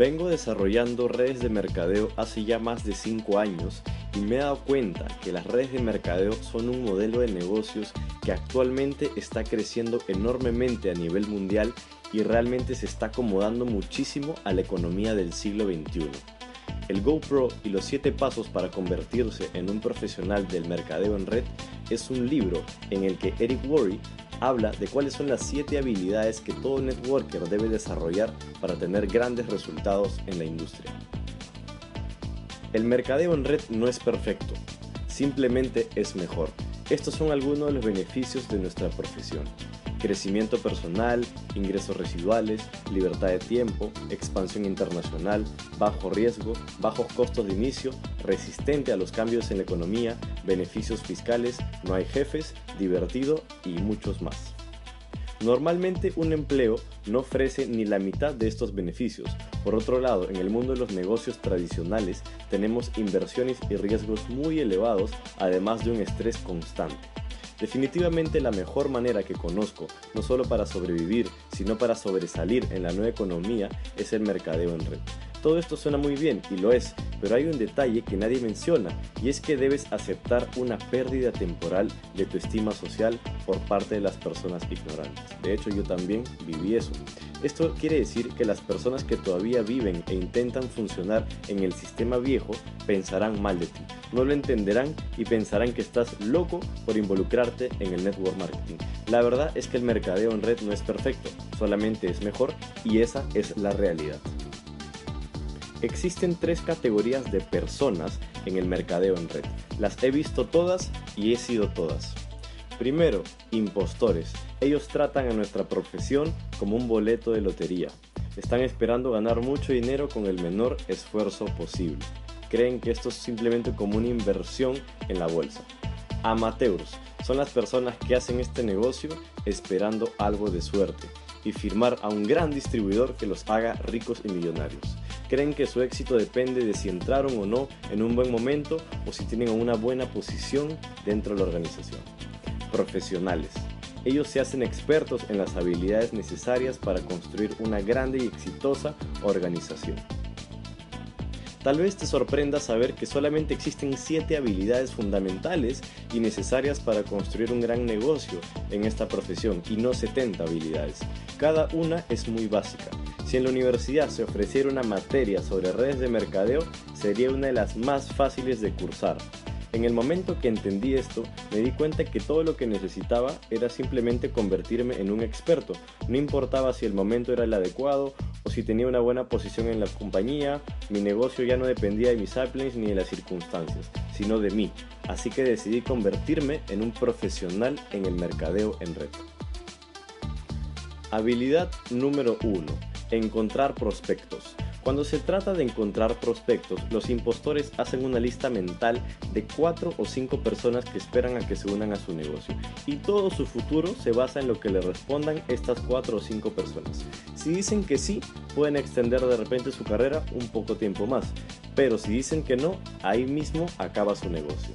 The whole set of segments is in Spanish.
Vengo desarrollando redes de mercadeo hace ya más de 5 años y me he dado cuenta que las redes de mercadeo son un modelo de negocios que actualmente está creciendo enormemente a nivel mundial y realmente se está acomodando muchísimo a la economía del siglo XXI. El GoPro y los 7 pasos para convertirse en un profesional del mercadeo en red es un libro en el que Eric Worre habla de cuáles son las 7 habilidades que todo networker debe desarrollar para tener grandes resultados en la industria. El mercadeo en red no es perfecto, simplemente es mejor. Estos son algunos de los beneficios de nuestra profesión. Crecimiento personal, ingresos residuales, libertad de tiempo, expansión internacional, bajo riesgo, bajos costos de inicio, resistente a los cambios en la economía, beneficios fiscales, no hay jefes, divertido y muchos más. Normalmente un empleo no ofrece ni la mitad de estos beneficios. Por otro lado, en el mundo de los negocios tradicionales tenemos inversiones y riesgos muy elevados, además de un estrés constante. Definitivamente la mejor manera que conozco, no solo para sobrevivir, sino para sobresalir en la nueva economía, es el mercadeo en red. Todo esto suena muy bien y lo es, pero hay un detalle que nadie menciona y es que debes aceptar una pérdida temporal de tu estima social por parte de las personas ignorantes. De hecho, yo también viví eso. Esto quiere decir que las personas que todavía viven e intentan funcionar en el sistema viejo pensarán mal de ti, no lo entenderán y pensarán que estás loco por involucrarte en el network marketing. La verdad es que el mercadeo en red no es perfecto, solamente es mejor y esa es la realidad. Existen tres categorías de personas en el mercadeo en red. Las he visto todas y he sido todas. Primero, impostores. Ellos tratan a nuestra profesión como un boleto de lotería. Están esperando ganar mucho dinero con el menor esfuerzo posible. Creen que esto es simplemente como una inversión en la bolsa. Amateurs son las personas que hacen este negocio esperando algo de suerte y firmar a un gran distribuidor que los haga ricos y millonarios. Creen que su éxito depende de si entraron o no en un buen momento o si tienen una buena posición dentro de la organización. Profesionales. Ellos se hacen expertos en las habilidades necesarias para construir una grande y exitosa organización. Tal vez te sorprenda saber que solamente existen 7 habilidades fundamentales y necesarias para construir un gran negocio en esta profesión y no 70 habilidades. Cada una es muy básica. Si en la universidad se ofreciera una materia sobre redes de mercadeo, sería una de las más fáciles de cursar. En el momento que entendí esto, me di cuenta que todo lo que necesitaba era simplemente convertirme en un experto. No importaba si el momento era el adecuado o si tenía una buena posición en la compañía, mi negocio ya no dependía de mis uplinks ni de las circunstancias, sino de mí. Así que decidí convertirme en un profesional en el mercadeo en red. Habilidad número 1. Encontrar prospectos. Cuando se trata de encontrar prospectos, los impostores hacen una lista mental de 4 o 5 personas que esperan a que se unan a su negocio y todo su futuro se basa en lo que le respondan estas 4 o 5 personas. Si dicen que sí, pueden extender de repente su carrera un poco tiempo más, pero si dicen que no, ahí mismo acaba su negocio.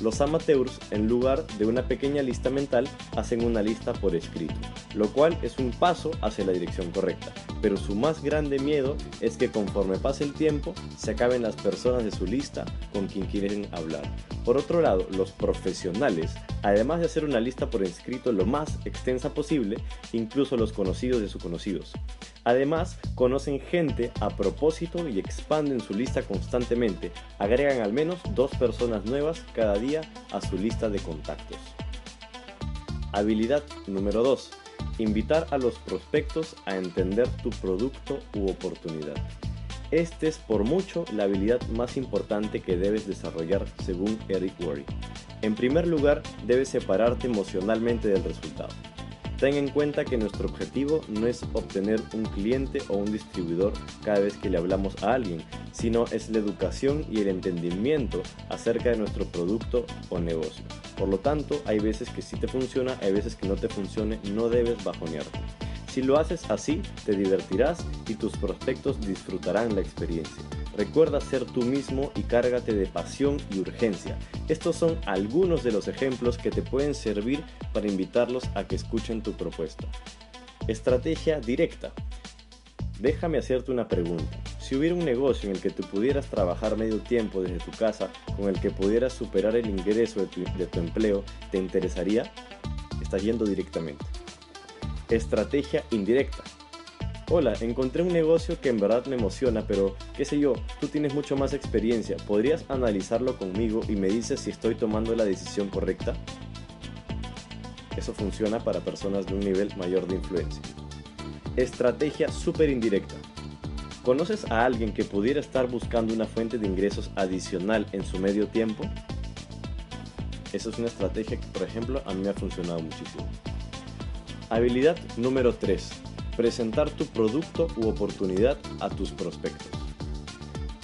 Los amateurs, en lugar de una pequeña lista mental, hacen una lista por escrito, lo cual es un paso hacia la dirección correcta, pero su más grande miedo es que conforme pase el tiempo, se acaben las personas de su lista con quien quieren hablar. Por otro lado, los profesionales, además de hacer una lista por escrito lo más extensa posible, incluso los conocidos de sus conocidos. Además, conocen gente a propósito y expanden su lista constantemente. Agregan al menos dos personas nuevas cada día a su lista de contactos. Habilidad número 2. Invitar a los prospectos a entender tu producto u oportunidad. Este es por mucho la habilidad más importante que debes desarrollar según Eric Worre. En primer lugar, debes separarte emocionalmente del resultado. Ten en cuenta que nuestro objetivo no es obtener un cliente o un distribuidor cada vez que le hablamos a alguien, sino es la educación y el entendimiento acerca de nuestro producto o negocio. Por lo tanto, hay veces que sí te funciona, hay veces que no te funcione, no debes bajonearte. Si lo haces así, te divertirás y tus prospectos disfrutarán la experiencia. Recuerda ser tú mismo y cárgate de pasión y urgencia. Estos son algunos de los ejemplos que te pueden servir para invitarlos a que escuchen tu propuesta. Estrategia directa. Déjame hacerte una pregunta. Si hubiera un negocio en el que tú pudieras trabajar medio tiempo desde tu casa, con el que pudieras superar el ingreso de tu, empleo, ¿te interesaría? Estás yendo directamente. Estrategia indirecta. Hola, encontré un negocio que en verdad me emociona, pero qué sé yo, tú tienes mucho más experiencia. ¿Podrías analizarlo conmigo y me dices si estoy tomando la decisión correcta? Eso funciona para personas de un nivel mayor de influencia. Estrategia súper indirecta. ¿Conoces a alguien que pudiera estar buscando una fuente de ingresos adicional en su medio tiempo? Esa es una estrategia que, por ejemplo, a mí me ha funcionado muchísimo. Habilidad número 3. Presentar tu producto u oportunidad a tus prospectos.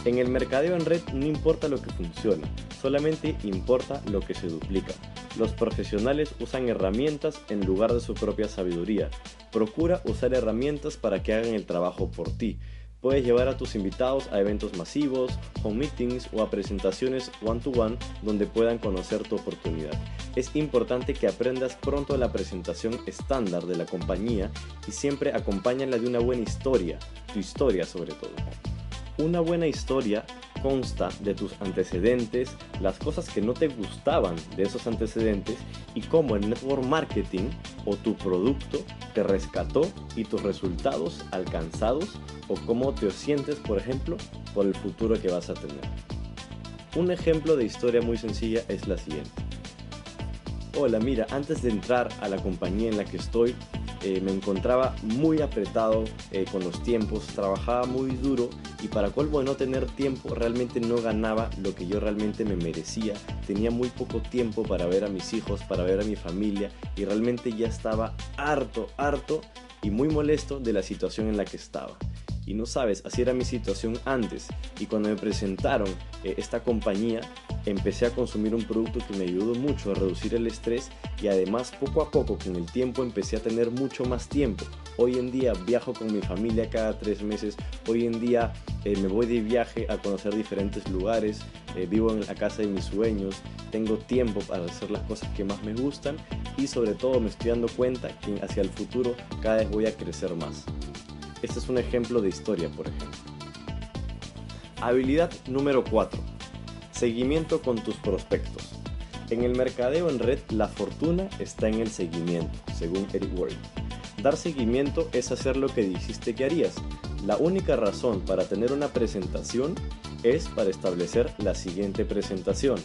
En el mercadeo en red no importa lo que funciona, solamente importa lo que se duplica. Los profesionales usan herramientas en lugar de su propia sabiduría. Procura usar herramientas para que hagan el trabajo por ti. Puedes llevar a tus invitados a eventos masivos, home meetings o a presentaciones one-to-one donde puedan conocer tu oportunidad. Es importante que aprendas pronto la presentación estándar de la compañía y siempre acompáñala de una buena historia, tu historia sobre todo. Una buena historia consta de tus antecedentes, las cosas que no te gustaban de esos antecedentes y cómo el network marketing o tu producto te rescató y tus resultados alcanzados o cómo te sientes, por ejemplo, por el futuro que vas a tener. Un ejemplo de historia muy sencilla es la siguiente. Hola, mira, antes de entrar a la compañía en la que estoy, eh, me encontraba muy apretado eh, con los tiempos, trabajaba muy duro y para colmo de no tener tiempo realmente no ganaba lo que yo realmente me merecía. Tenía muy poco tiempo para ver a mis hijos, para ver a mi familia y realmente ya estaba harto, harto y muy molesto de la situación en la que estaba. Y no sabes, así era mi situación antes. Y cuando me presentaron eh, esta compañía, empecé a consumir un producto que me ayudó mucho a reducir el estrés y además poco a poco con el tiempo empecé a tener mucho más tiempo. Hoy en día viajo con mi familia cada tres meses, hoy en día eh, me voy de viaje a conocer diferentes lugares, eh, vivo en la casa de mis sueños, tengo tiempo para hacer las cosas que más me gustan y sobre todo me estoy dando cuenta que hacia el futuro cada vez voy a crecer más. Este es un ejemplo de historia, por ejemplo. Habilidad número 4. Seguimiento con tus prospectos. En el mercadeo en red, la fortuna está en el seguimiento, según Eric Ward. Dar seguimiento es hacer lo que dijiste que harías. La única razón para tener una presentación es para establecer la siguiente presentación.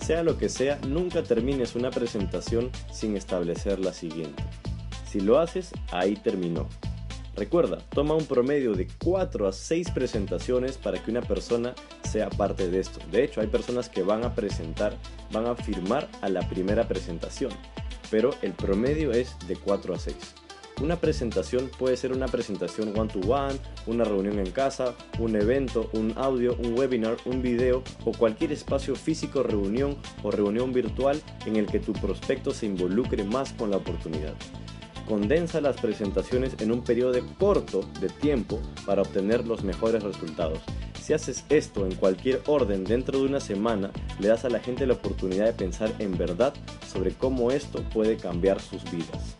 Sea lo que sea, nunca termines una presentación sin establecer la siguiente. Si lo haces, ahí terminó. Recuerda, toma un promedio de 4 a 6 presentaciones para que una persona sea parte de esto. De hecho, hay personas que van a presentar, van a firmar a la primera presentación, pero el promedio es de 4 a 6. Una presentación puede ser una presentación one-to-one, una reunión en casa, un evento, un audio, un webinar, un video o cualquier espacio físico, reunión o reunión virtual en el que tu prospecto se involucre más con la oportunidad. Condensa las presentaciones en un periodo corto de tiempo para obtener los mejores resultados. Si haces esto en cualquier orden dentro de una semana, le das a la gente la oportunidad de pensar en verdad sobre cómo esto puede cambiar sus vidas.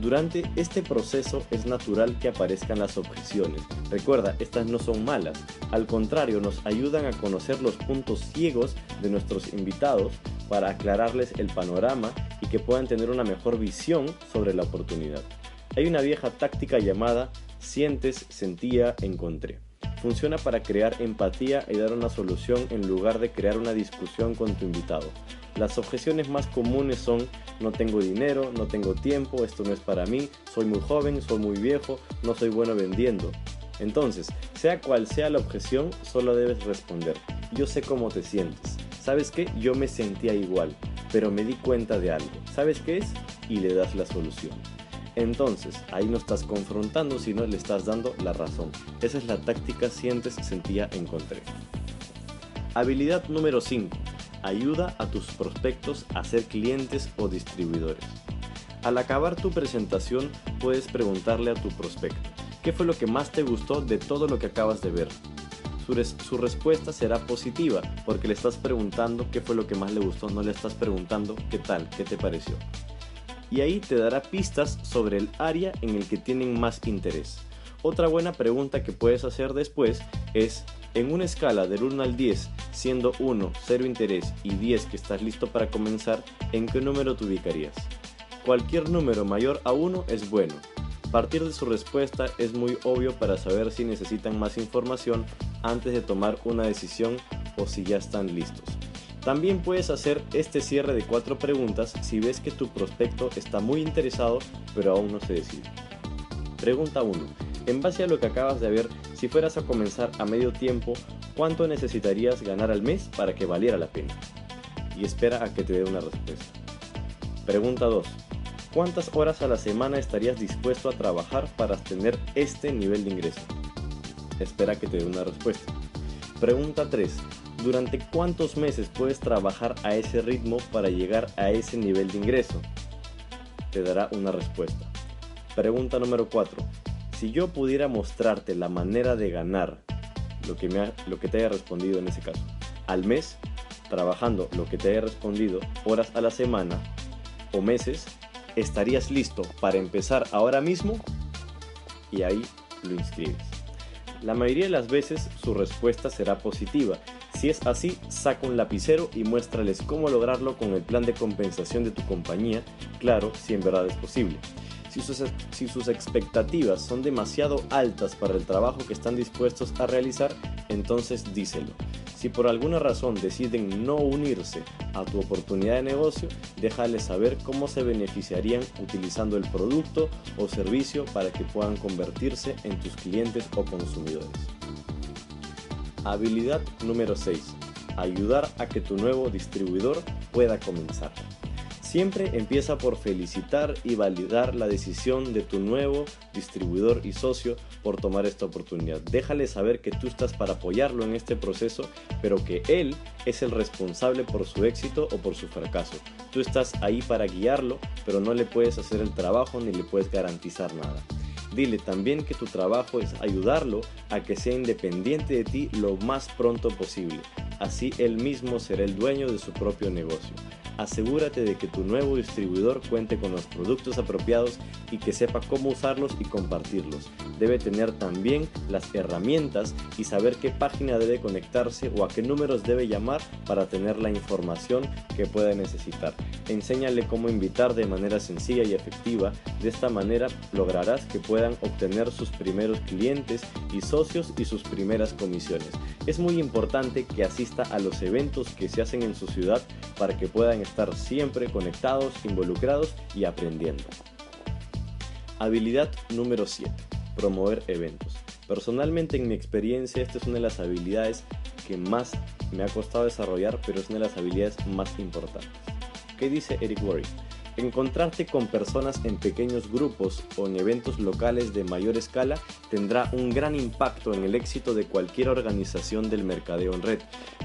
Durante este proceso es natural que aparezcan las objeciones. Recuerda, estas no son malas, al contrario, nos ayudan a conocer los puntos ciegos de nuestros invitados para aclararles el panorama y que puedan tener una mejor visión sobre la oportunidad. Hay una vieja táctica llamada sientes, sentía, encontré. Funciona para crear empatía y dar una solución en lugar de crear una discusión con tu invitado. Las objeciones más comunes son no tengo dinero, no tengo tiempo, esto no es para mí, soy muy joven, soy muy viejo, no soy bueno vendiendo. Entonces, sea cual sea la objeción, solo debes responder. Yo sé cómo te sientes. ¿Sabes qué? Yo me sentía igual, pero me di cuenta de algo. ¿Sabes qué es? Y le das la solución. Entonces, ahí no estás confrontando, sino le estás dando la razón. Esa es la táctica sientes, sentía, encontré. Habilidad número 5 ayuda a tus prospectos a ser clientes o distribuidores. Al acabar tu presentación puedes preguntarle a tu prospecto, ¿qué fue lo que más te gustó de todo lo que acabas de ver? Su, respuesta será positiva porque le estás preguntando qué fue lo que más le gustó, no le estás preguntando qué tal, qué te pareció. Y ahí te dará pistas sobre el área en el que tienen más interés. Otra buena pregunta que puedes hacer después es, en una escala del 1 al 10, siendo 1 cero interés y 10 que estás listo para comenzar, ¿en qué número te ubicarías? Cualquier número mayor a 1 es bueno. Partir de su respuesta es muy obvio para saber si necesitan más información antes de tomar una decisión o si ya están listos. También puedes hacer este cierre de cuatro preguntas si ves que tu prospecto está muy interesado pero aún no se decide. Pregunta 1 en base a lo que acabas de ver, si fueras a comenzar a medio tiempo, ¿cuánto necesitarías ganar al mes para que valiera la pena? Y espera a que te dé una respuesta. Pregunta 2. ¿Cuántas horas a la semana estarías dispuesto a trabajar para tener este nivel de ingreso? Espera que te dé una respuesta. Pregunta 3. ¿Durante cuántos meses puedes trabajar a ese ritmo para llegar a ese nivel de ingreso? Te dará una respuesta. Pregunta número 4 si yo pudiera mostrarte la manera de ganar lo que, me lo que te haya respondido en ese caso, al mes, trabajando lo que te haya respondido, horas a la semana o meses, estarías listo para empezar ahora mismo y ahí lo inscribes. La mayoría de las veces su respuesta será positiva. Si es así, saca un lapicero y muéstrales cómo lograrlo con el plan de compensación de tu compañía, claro, si en verdad es posible. Si sus, expectativas son demasiado altas para el trabajo que están dispuestos a realizar, entonces díselo. Si por alguna razón deciden no unirse a tu oportunidad de negocio, déjales saber cómo se beneficiarían utilizando el producto o servicio para que puedan convertirse en tus clientes o consumidores. Habilidad número 6. Ayudar a que tu nuevo distribuidor pueda comenzar. Siempre empieza por felicitar y validar la decisión de tu nuevo distribuidor y socio por tomar esta oportunidad. Déjale saber que tú estás para apoyarlo en este proceso, pero que él es el responsable por su éxito o por su fracaso. Tú estás ahí para guiarlo, pero no le puedes hacer el trabajo ni le puedes garantizar nada. Dile también que tu trabajo es ayudarlo a que sea independiente de ti lo más pronto posible. Así él mismo será el dueño de su propio negocio asegúrate de que tu nuevo distribuidor cuente con los productos apropiados y que sepa cómo usarlos y compartirlos. Debe tener también las herramientas y saber qué página debe conectarse o a qué números debe llamar para tener la información que pueda necesitar. Enséñale cómo invitar de manera sencilla y efectiva. De esta manera lograrás que puedan obtener sus primeros clientes y socios y sus primeras comisiones. Es muy importante que asista a los eventos que se hacen en su ciudad para que puedan estar siempre conectados, involucrados y aprendiendo. Habilidad número 7. Promover eventos. Personalmente en mi experiencia esta es una de las habilidades que más me ha costado desarrollar, pero es una de las habilidades más importantes. ¿Qué dice Eric Worre? Encontrarte con personas en pequeños grupos o en eventos locales de mayor escala tendrá un gran impacto en el éxito de cualquier organización del mercadeo en red,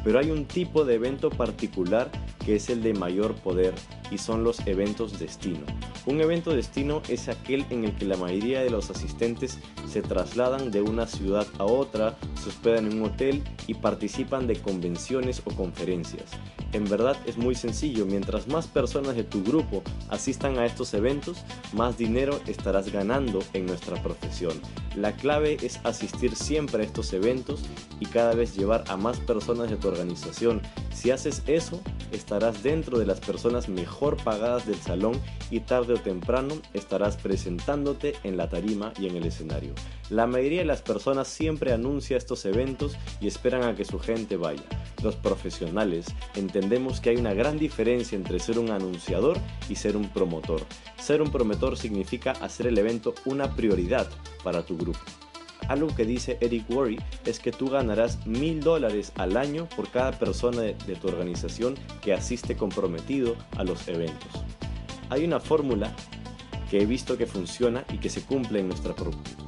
pero hay un tipo de evento particular es el de mayor poder y son los eventos destino. Un evento destino es aquel en el que la mayoría de los asistentes se trasladan de una ciudad a otra, se hospedan en un hotel y participan de convenciones o conferencias. En verdad es muy sencillo, mientras más personas de tu grupo asistan a estos eventos, más dinero estarás ganando en nuestra profesión. La clave es asistir siempre a estos eventos y cada vez llevar a más personas de tu organización. Si haces eso, estarás dentro de las personas mejor pagadas del salón y tarde o temprano estarás presentándote en la tarima y en el escenario. La mayoría de las personas siempre anuncia estos eventos y esperan a que su gente vaya. Los profesionales entendemos que hay una gran diferencia entre ser un anunciador y ser un promotor. Ser un promotor significa hacer el evento una prioridad para tu grupo. Algo que dice Eric Worry es que tú ganarás mil dólares al año por cada persona de, tu organización que asiste comprometido a los eventos. Hay una fórmula que he visto que funciona y que se cumple en nuestra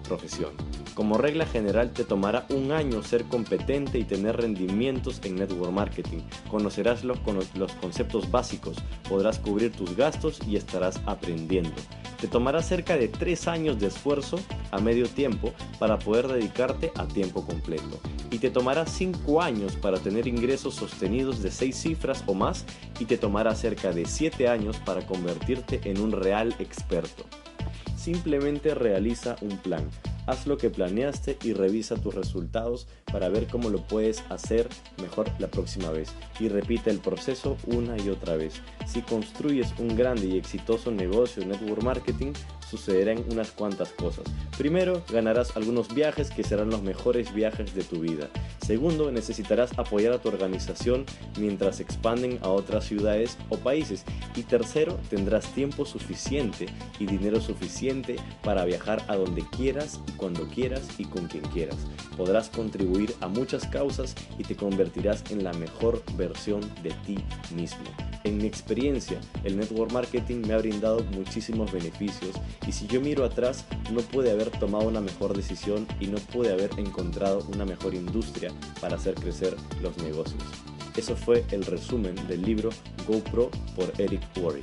profesión. Como regla general te tomará un año ser competente y tener rendimientos en network marketing. Conocerás los, los conceptos básicos, podrás cubrir tus gastos y estarás aprendiendo. Te tomará cerca de 3 años de esfuerzo a medio tiempo para poder dedicarte a tiempo completo. Y te tomará 5 años para tener ingresos sostenidos de 6 cifras o más y te tomará cerca de 7 años para convertirte en un real experto. Simplemente realiza un plan. Haz lo que planeaste y revisa tus resultados para ver cómo lo puedes hacer mejor la próxima vez. Y repite el proceso una y otra vez. Si construyes un grande y exitoso negocio network marketing, sucederán unas cuantas cosas. Primero, ganarás algunos viajes que serán los mejores viajes de tu vida. Segundo, necesitarás apoyar a tu organización mientras expanden a otras ciudades o países. Y tercero, tendrás tiempo suficiente y dinero suficiente para viajar a donde quieras y cuando quieras y con quien quieras. Podrás contribuir a muchas causas y te convertirás en la mejor versión de ti mismo. En mi experiencia, el network marketing me ha brindado muchísimos beneficios y si yo miro atrás, no pude haber tomado una mejor decisión y no pude haber encontrado una mejor industria para hacer crecer los negocios. Eso fue el resumen del libro GoPro por Eric Worre.